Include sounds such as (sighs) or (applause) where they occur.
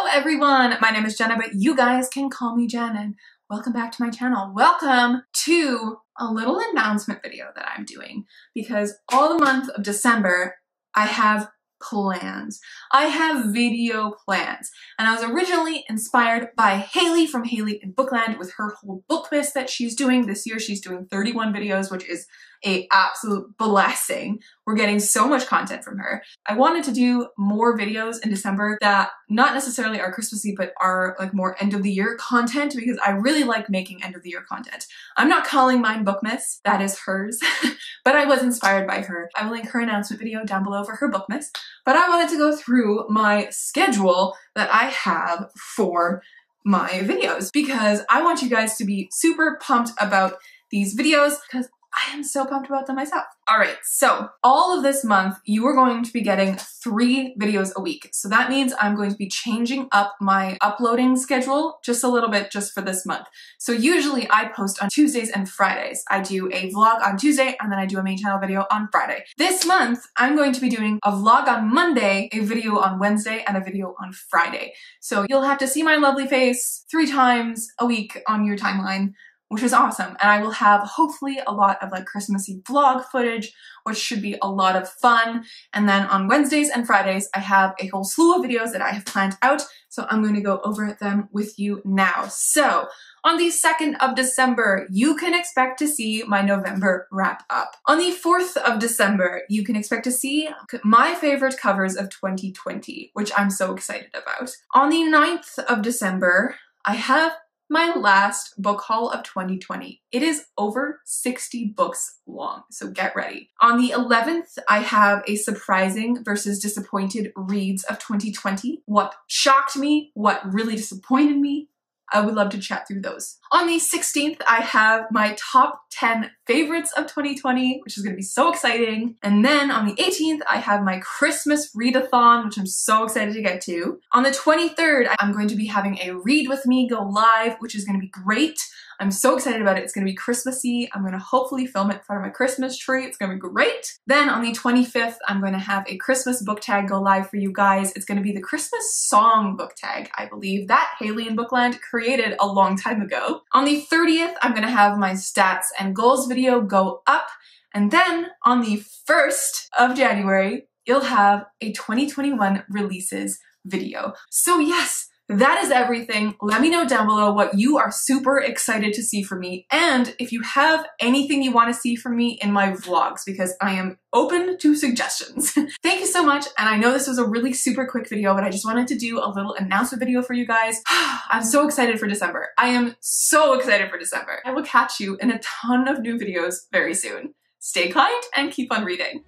Hello everyone, my name is Jenna, but you guys can call me Jen and welcome back to my channel. Welcome to a little announcement video that I'm doing because all the month of December I have plans. I have video plans. And I was originally inspired by Hailey from Hailey in Bookland with her whole bookmas that she's doing. This year she's doing 31 videos, which is a absolute blessing. We're getting so much content from her. I wanted to do more videos in December that not necessarily are Christmassy, but are like more end of the year content because I really like making end of the year content. I'm not calling mine Bookmas, that is hers, (laughs) but I was inspired by her. I will link her announcement video down below for her Bookmas, but I wanted to go through my schedule that I have for my videos because I want you guys to be super pumped about these videos because I am so pumped about them myself. All right, so all of this month, you are going to be getting three videos a week. So that means I'm going to be changing up my uploading schedule just a little bit just for this month. So usually I post on Tuesdays and Fridays. I do a vlog on Tuesday and then I do a main channel video on Friday. This month, I'm going to be doing a vlog on Monday, a video on Wednesday, and a video on Friday. So you'll have to see my lovely face three times a week on your timeline which is awesome. And I will have hopefully a lot of like Christmassy vlog footage, which should be a lot of fun. And then on Wednesdays and Fridays, I have a whole slew of videos that I have planned out. So I'm going to go over them with you now. So on the 2nd of December, you can expect to see my November wrap up. On the 4th of December, you can expect to see my favorite covers of 2020, which I'm so excited about. On the 9th of December, I have my last book haul of 2020. It is over 60 books long, so get ready. On the 11th, I have a surprising versus disappointed reads of 2020. What shocked me, what really disappointed me, I would love to chat through those. On the 16th, I have my top 10 favorites of 2020, which is going to be so exciting. And then on the 18th, I have my Christmas readathon, which I'm so excited to get to. On the 23rd, I'm going to be having a Read With Me go live, which is going to be great. I'm so excited about it. It's gonna be Christmassy. I'm gonna hopefully film it in front of my Christmas tree. It's gonna be great. Then on the 25th, I'm gonna have a Christmas book tag go live for you guys. It's gonna be the Christmas song book tag, I believe, that Hailey in Bookland created a long time ago. On the 30th, I'm gonna have my stats and goals video go up. And then on the 1st of January, you'll have a 2021 releases video. So yes, that is everything. Let me know down below what you are super excited to see from me and if you have anything you want to see from me in my vlogs because I am open to suggestions. (laughs) Thank you so much and I know this was a really super quick video but I just wanted to do a little announcement video for you guys. (sighs) I'm so excited for December. I am so excited for December. I will catch you in a ton of new videos very soon. Stay kind and keep on reading.